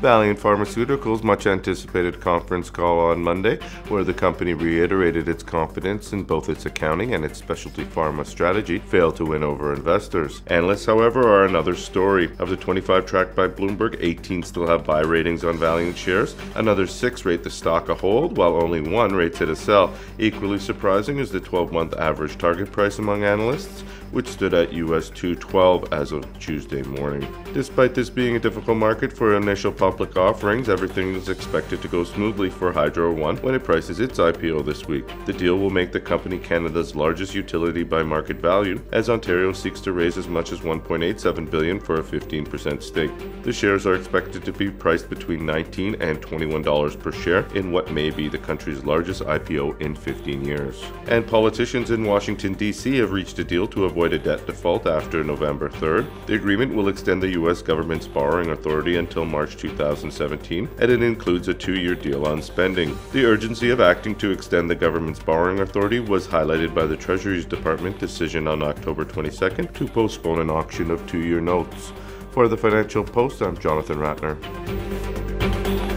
Valeant Pharmaceuticals' much anticipated conference call on Monday, where the company reiterated its confidence in both its accounting and its specialty pharma strategy, failed to win over investors. Analysts, however, are another story. Of the 25 tracked by Bloomberg, 18 still have buy ratings on Valeant shares, another six rate the stock a hold, while only one rates it a sell. Equally surprising is the 12 month average target price among analysts, which stood at US 212 as of Tuesday morning. Despite this being a difficult market for initial public offerings, everything is expected to go smoothly for Hydro One when it prices its IPO this week. The deal will make the company Canada's largest utility by market value, as Ontario seeks to raise as much as 1.87 billion for a 15% stake. The shares are expected to be priced between 19 and 21 dollars per share in what may be the country's largest IPO in 15 years. And politicians in Washington D.C. have reached a deal to avoid avoid a debt default after November 3rd. The agreement will extend the U.S. government's borrowing authority until March 2017, and it includes a two year deal on spending. The urgency of acting to extend the government's borrowing authority was highlighted by the Treasury's Department decision on October 22nd to postpone an auction of two year notes. For the Financial Post, I'm Jonathan Ratner.